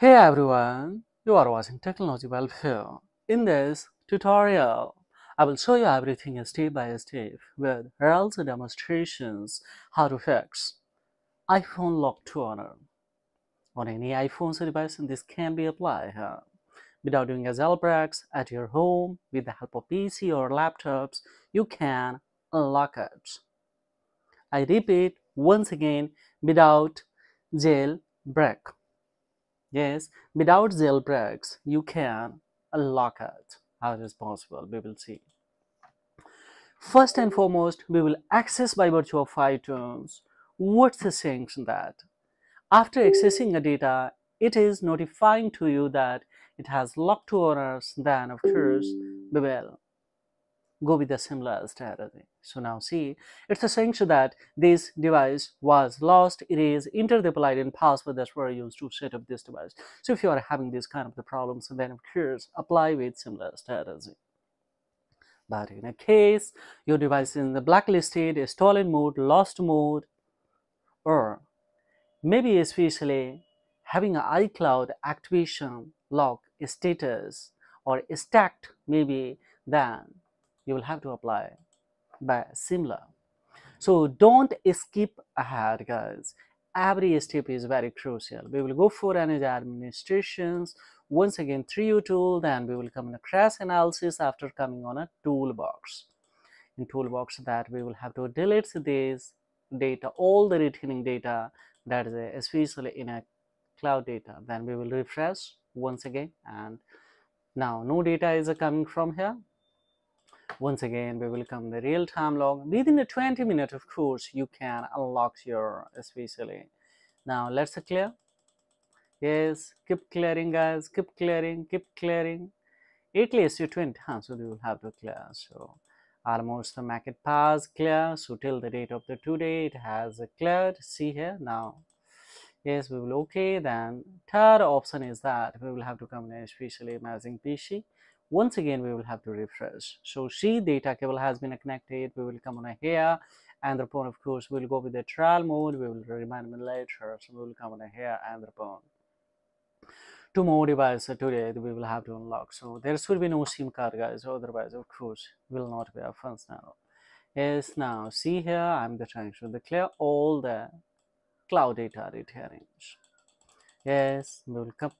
Hey everyone, you are watching Technology Welfare. In this tutorial, I will show you everything step by step with real demonstrations how to fix iPhone lock toner. On any iPhone device, and this can be applied here. Without doing a jailbreaks at your home, with the help of PC or laptops, you can unlock it. I repeat once again, without jailbreak. Yes, without jailbreaks, you can unlock it. How it is possible, we will see. First and foremost, we will access by virtue of iTunes. What's the saying that? After accessing the data, it is notifying to you that it has locked to owners, then of course, we will go with the similar strategy. So now see, it's essential that this device was lost. It is enter the Paladin password that's were used to set up this device. So if you are having these kind of the problems, then of course apply with similar strategy. But in a case your device is in the blacklisted, stolen mode, lost mode, or maybe especially having an iCloud activation lock status or stacked maybe then you will have to apply by similar so don't skip ahead guys. Every step is very crucial. We will go for energy administrations. Once again 3u tool then we will come in a crash analysis after coming on a toolbox. In toolbox that we will have to delete this data all the retaining data that is especially in a cloud data. Then we will refresh once again. And now no data is coming from here once again we will come the real-time log. Within a 20 minute of course you can unlock your especially now let's clear. Yes keep clearing guys. Keep clearing keep clearing. At least you 20 times so you will have to clear. So almost the market pass clear. So till the date of the today it has cleared. See here now yes we will okay then third option is that we will have to come in especially imaging pc once again we will have to refresh. So see data cable has been connected. We will come on here and the phone of course we'll go with the trial mode. We will remind me later. So we will come on here and the phone. Two more devices today we will have to unlock. So there should be no sim card guys. Otherwise of course will not be a functional yes now see here i'm the trying to declare all the cloud data returns yes we will come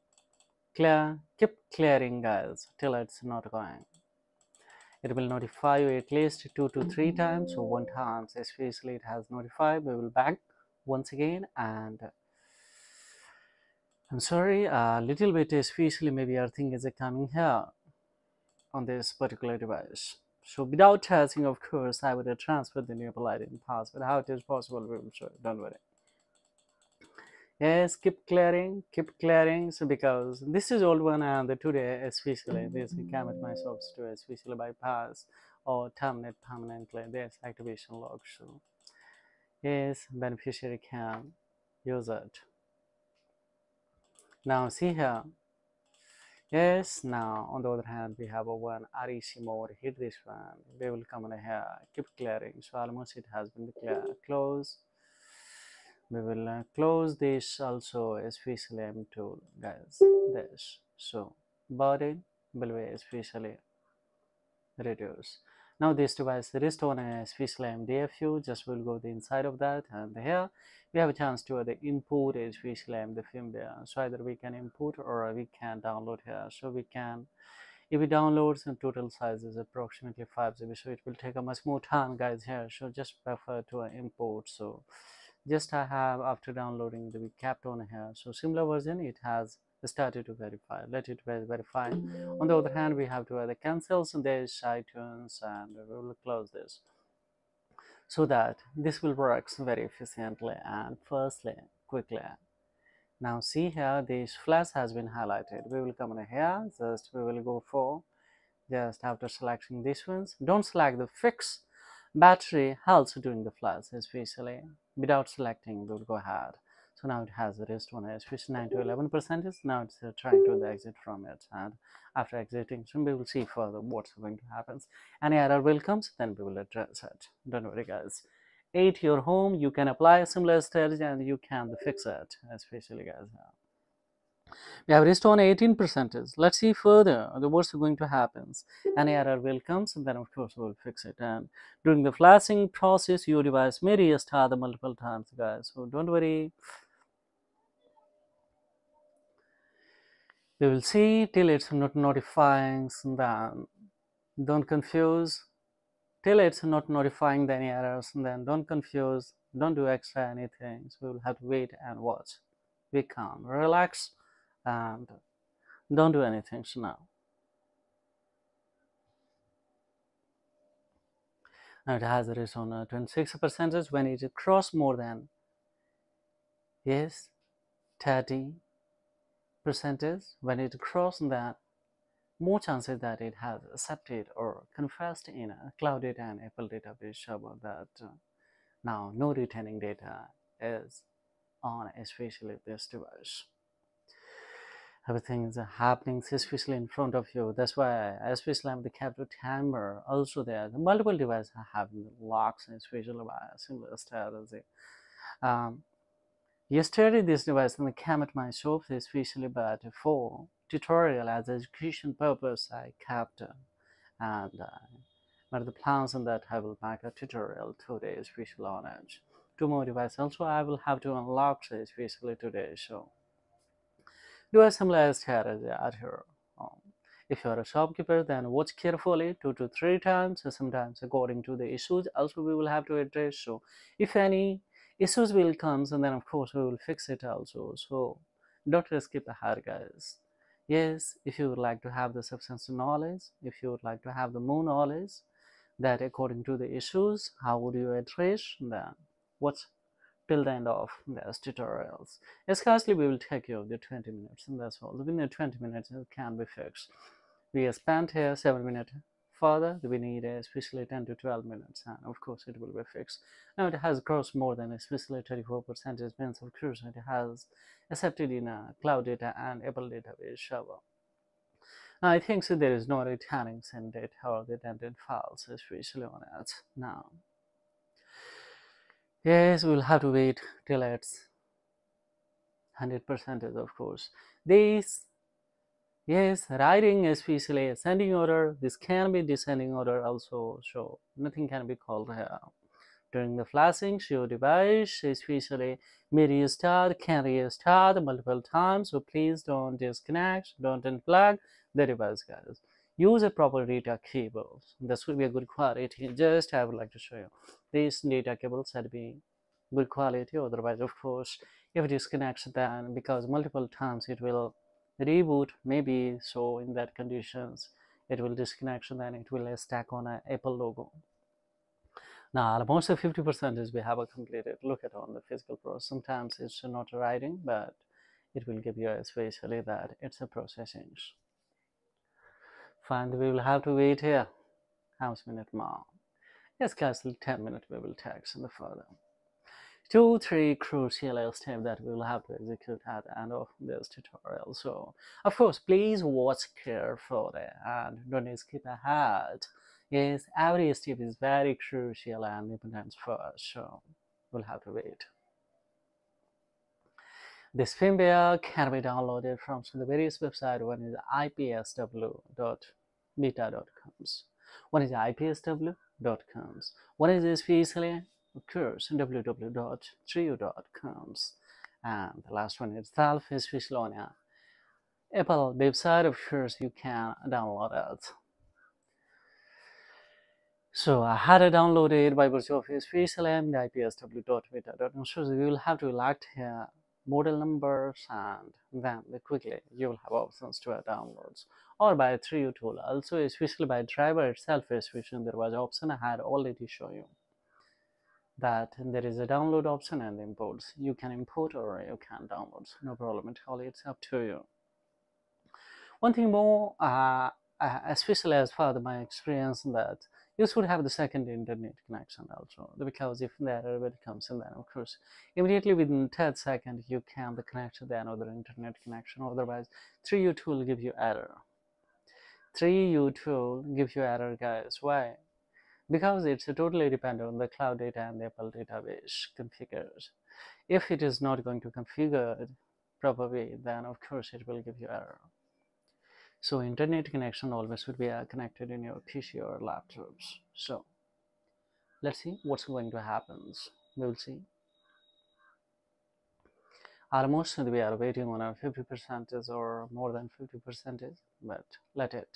clear keep clearing guys till it's not going. It will notify you at least two to three times. So one times especially it has notified we will back once again. And i'm sorry a little bit especially maybe our thing is coming here on this particular device. So without testing of course i would transfer the new paladin password. How it is possible we will show you. Don't worry yes keep clearing keep clearing so because this is old one and the today especially this commit myself to especially bypass or terminate permanently this activation log so. Yes beneficiary can use it. Now see here. Yes now on the other hand we have a one rec mode hit this one. We will come in here keep clearing so almost it has been clear close we will uh, close this also especially m tool guys. This. So burden will be especially reduce now this device rest on a especially mdfu just will go the inside of that and here we have a chance to the input especially the firmware so either we can input or we can download here. So we can if it downloads some total size is approximately 5 GB so it will take a much more time guys here. So just prefer to import. So just I have after downloading the on here. So similar version it has started to verify let it verify. On the other hand we have to either cancel this iTunes and we will close this. So that this will work very efficiently and firstly quickly. Now see here this flash has been highlighted. We will come in here just we will go for just after selecting these ones. Don't select the fix. Battery health during the flash especially without selecting we'll go ahead. So now it has the rest one especially 9 to 11 percent is now it's uh, trying to exit from it. And after exiting soon we will see further what's going to happen any error will comes then we will address it. Don't worry guys. At your home you can apply a similar strategy and you can fix it especially guys we have reached on 18 percentage let's see further the what's going to happen. Any hmm. error will come and then of course we'll fix it. And during the flashing process your device may restart the multiple times guys. So don't worry. We will see till it's not notifying then. Don't confuse. Till it's not notifying the any errors and then don't confuse. Don't do extra anything. So we will have to wait and watch. Be calm relax and don't do anything now now it has it is on a 26 percentage when it cross more than yes 30 percentage when it cross that more chances that it has accepted or confessed in a cloud data and apple database show that uh, now no retaining data is on especially this device everything is happening especially in front of you. That's why especially I'm the capture timer also there. The multiple devices I have locks and especially by a similar strategy um, yesterday this device and came at my shop especially but for tutorial as education purpose I kept and uh, but the plans on that I will make a tutorial today especially on it. Two more devices also I will have to unlock especially today so do a similar strategy at here. If you are a shopkeeper, then watch carefully two to three times, uh, sometimes according to the issues. Also, we will have to address. So, if any issues will comes, and then of course we will fix it also. So, don't skip ahead, guys. Yes, if you would like to have the substance knowledge, if you would like to have the more knowledge, that according to the issues, how would you address then? What's till the end of these tutorials. Scarcely we will take you the 20 minutes and that's all. Within the 20 minutes it can be fixed. We spent here 7 minutes further we need especially 10 to 12 minutes and of course it will be fixed. Now it has grossed more than especially 34 percentage means of course it has accepted in a cloud data and Apple database server. Now I think so there is no returning send data or the dented files especially on it now. Yes, we'll have to wait till it's 100 percentage of course. This, yes, writing especially ascending order, this can be descending order also, so nothing can be called here. During the flashing, your device especially may restart, can restart multiple times, so please don't disconnect, don't unplug the device guys use a proper data cable this will be a good quality just i would like to show you these data cables had to be good quality. Otherwise of course if it disconnects then because multiple times it will reboot maybe so in that conditions it will disconnect and then it will stack on an apple logo. Now almost 50 percent is we have a completed look at on the physical process sometimes it's not writing but it will give you especially that it's a processing. Fine we will have to wait here. Much minute more yes guys 10 minutes we will text in the further two three crucial steps that we will have to execute at the end of this tutorial so of course please watch carefully and don't skip ahead yes every step is very crucial and important for us so we'll have to wait this firmware can be downloaded from the various websites. One is ipsw.meta.coms. One is One is especially, of course, www.trio.coms. And the last one itself is Fishlonia. Apple website, of course, you can download it. So I had it downloaded by virtue of his SPSLM, the ipsw.meta.com. So we will have to elect here model numbers and then quickly you will have options to downloads. Or by a 3u tool. Also especially by driver itself especially there was option i had already show you. That there is a download option and imports. You can import or you can download. No problem at all. It's up to you. One thing more uh, uh especially as far as my experience that you should have the second internet connection also because if the error comes in then of course immediately within 10 seconds you can the connection the another internet connection. Otherwise 3u2 will give you error. 3u2 gives you error guys. Why? Because it's totally dependent on the cloud data and the apple database configured if it is not going to configure properly then of course it will give you error so internet connection always would be uh, connected in your pc or laptops. So let's see what's going to happen we will see. Almost we are waiting on a 50 percentage or more than 50 percentage but let it.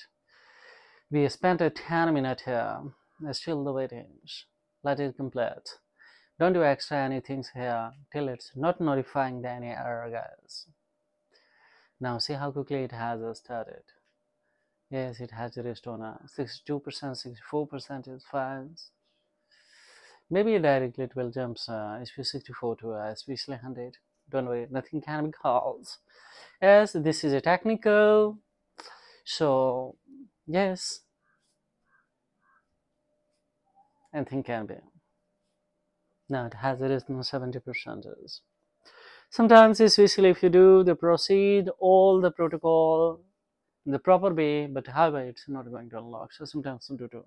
We spent a 10 minute here. Still the waiting. Let it complete. Don't do extra anything here till it's not notifying any error guys now see how quickly it has started. Yes it has reached on a 62 percent 64 percent is fine. Maybe directly it will jump uh, sp64 to uh, sp100 don't worry nothing can be called. Yes this is a technical. So yes. Anything can be. Now it has is no 70 sometimes especially if you do the proceed all the protocol in the proper way but however it's not going to unlock. So sometimes due to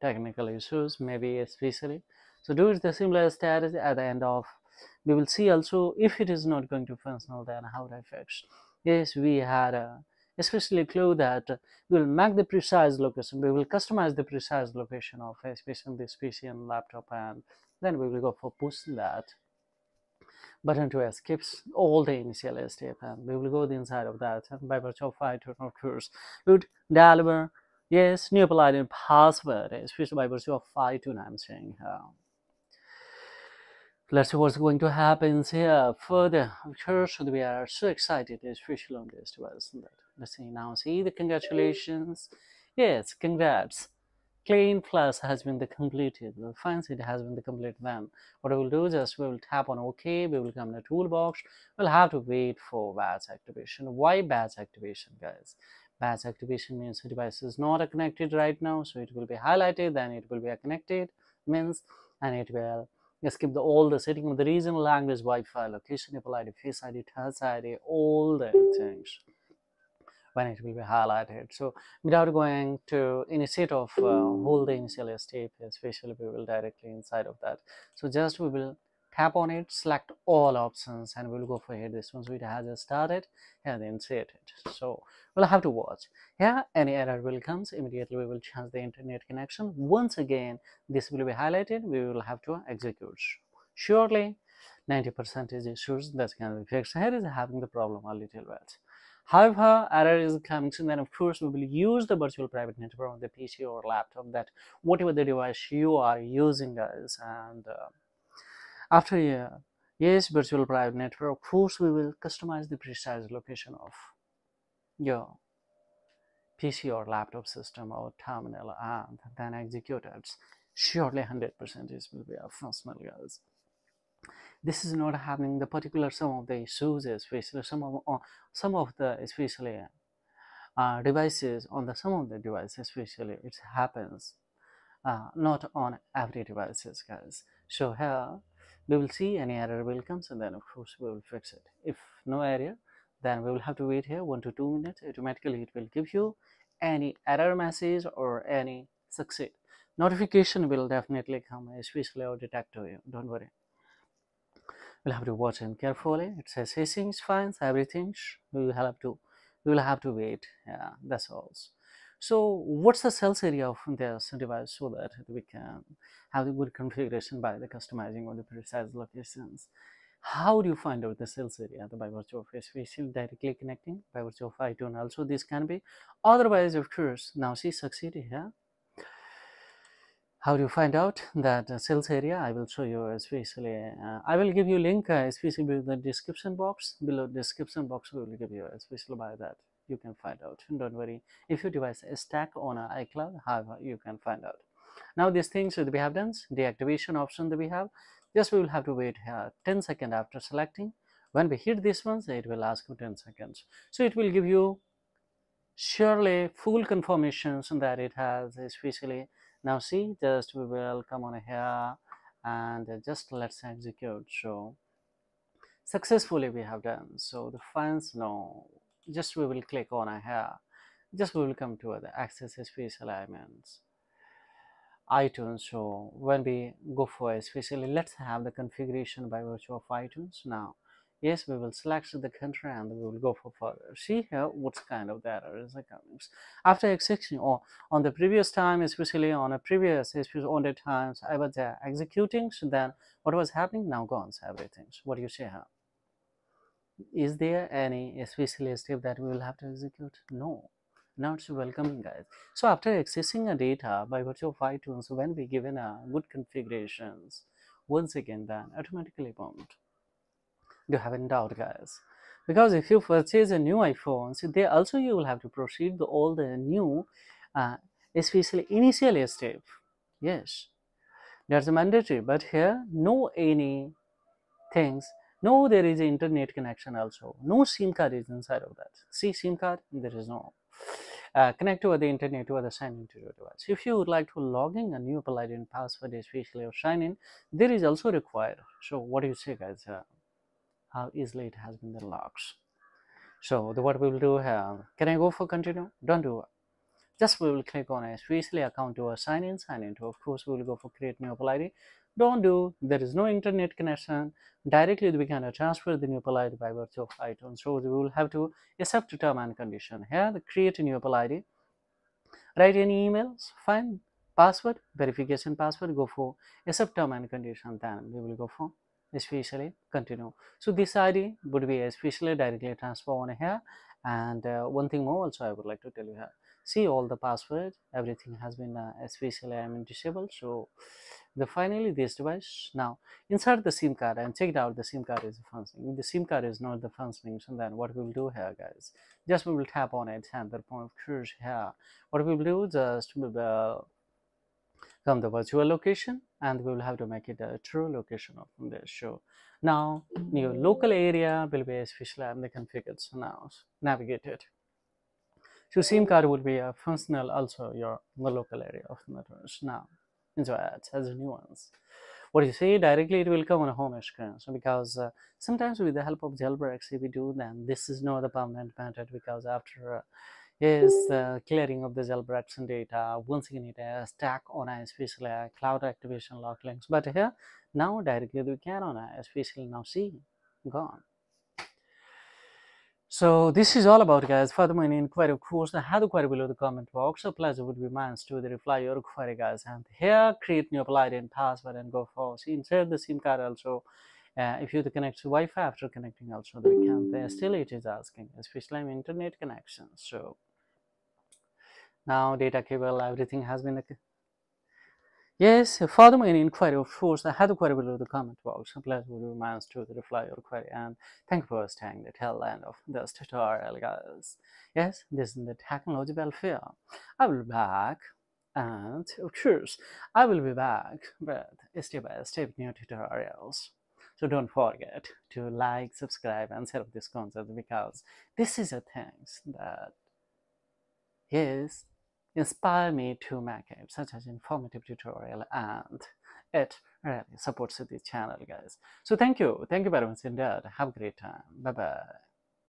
technical issues maybe especially so do it the similar status at the end of we will see also if it is not going to functional then how to fix yes we had a especially clue that we will make the precise location we will customize the precise location of especially this pc and laptop and then we will go for pushing that button to escape all the initial step and we will go the inside of that and by virtue of it of course we would deliver yes new and password especially by virtue of 529 i'm saying uh, let's see what's going to happen here. Further of course we are so excited especially on this device let's see now see the congratulations. Yes congrats clean plus has been the completed the it has been the complete then. What we will do is just we will tap on ok we will come to the toolbox. We'll have to wait for batch activation. Why batch activation guys? Batch activation means the device is not connected right now so it will be highlighted then it will be connected means and it will skip the all the setting. Of the regional language Wi-Fi location Apple ID face ID touch ID all the things when it will be highlighted. So without going to any initiate of uh, hold the initial step, especially we will directly inside of that. So just we will tap on it, select all options and we'll go for here. This one so it has started and then set it. So we'll have to watch. Here any error will comes, immediately we will change the internet connection. Once again, this will be highlighted, we will have to execute. Surely 90% is issues that can be fixed. Here is having the problem a little bit. However, error is coming soon, then of course we will use the virtual private network on the PC or laptop that whatever the device you are using guys and uh, after yes virtual private network of course we will customize the precise location of your PC or laptop system or terminal and then execute it. Surely 100% will be a functional guys this is not happening. The particular some of the issues especially some of uh, some of the especially uh, devices on the some of the devices especially it happens uh, not on every devices guys. So here we will see any error will comes and then of course we will fix it. If no error then we will have to wait here one to two minutes. Automatically it will give you any error message or any succeed. Notification will definitely come especially our detector don't worry we'll have to watch him carefully. It says is fine everything. We will have to we will have to wait. Yeah that's all. So what's the sales area of this device so that we can have the good configuration by the customizing of the precise locations? How do you find out the sales area? By virtue of SPC directly connecting by virtue of iTunes also this can be. Otherwise of course now see succeeded here how do you find out that uh, sales area? I will show you especially uh, i will give you link uh, especially in the description box. Below description box we will give you especially by that. You can find out. Don't worry. If your device is stuck on icloud however you can find out. Now these things that we have done deactivation option that we have. Just we will have to wait here 10 seconds after selecting. When we hit this one it will ask you 10 seconds. So it will give you surely full confirmations that it has especially now see just we will come on here and just let's execute. So successfully we have done. So the fans now just we will click on here. Just we will come to the access space elements iTunes so when we go for especially let's have the configuration by virtue of iTunes now yes we will select the country and we will go for further. See here what kind of error is coming after executing or on the previous time especially on a previous especially on the times i was uh, executing so then what was happening? Now gone everything so what do you say here? Is there any especially step that we will have to execute? No. Not so welcoming guys. So after accessing a data by virtue of itunes when we given a good configurations once again then automatically bound you have in doubt guys. Because if you purchase a new iphone so there also you will have to proceed the, all the new uh, especially initial step. Yes. That's a mandatory. But here no any things. No there is internet connection also. No sim card is inside of that. See sim card there is no. Uh, connect to the internet to the sign into your device. If you would like to log in a new Apple ID and password, especially or sign in, there is also required. So what do you say guys? Uh, how easily it has been the logs. So the, what we will do here, can I go for continue? Don't do it. Just we will click on a especially account to sign in, sign into. Of course, we will go for create new Apple ID don't do there is no internet connection directly we can transfer the new Apple ID by virtue of iTunes so we will have to accept the term and condition here the create a new Apple ID write any emails fine password verification password go for accept term and condition then we will go for especially continue. So this id would be especially directly transfer on here. And uh, one thing more also i would like to tell you here. See all the password everything has been uh, especially i mean disabled. So the finally this device now insert the sim card and check out the sim card is functioning the sim card is not the functioning so then what we will do here guys? Just we will tap on it and the point of course here. What we will do just we uh, come the virtual location and we will have to make it a true location of the show now your local area will be especially I'm the configured so now navigate it so sim card will be a functional also your the local area of the network now enjoy it as a nuance. What you see directly, it will come on a home screen. So because uh, sometimes with the help of jailbreaks, if we do, then this is not a permanent method because after uh, is the hmm. uh, clearing of the jailbreaks and data, once again it has stack on a especially a uh, cloud activation lock links. But here, now directly we can on a especially now see, gone. So this is all about guys. Further any inquiry, of course, I have the query below the comment box. A pleasure would be mine to the reply your query, guys. And here, create new Apple ID and password and go for see insert the SIM card also. Uh, if you connect to Wi-Fi after connecting also, can. There still it is asking, especially internet connection. So now data cable, everything has been okay. Yes, further any inquiry, of course, I had a query below the comment box. Please would remind to reply your query and thank you for staying the tail end of this tutorial, guys. Yes, this is the technology welfare. I will be back and of course, I will be back with step-by-step new tutorials. So don't forget to like, subscribe and share this content because this is a thing that is inspire me to make such as informative tutorial and it really supports the channel guys. So thank you. Thank you very much indeed. Have a great time. Bye bye